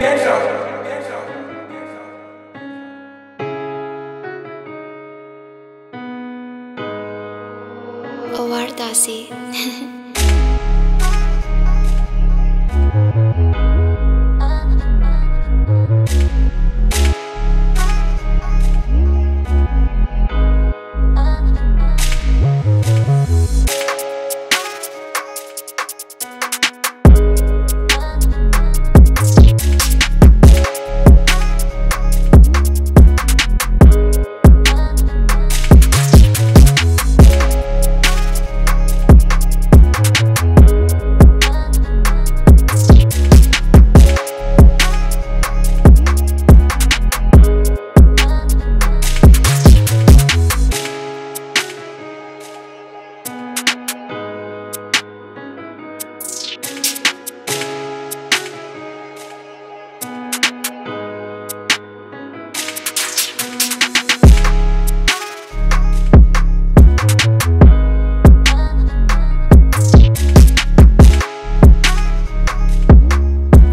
边上偶尔大 C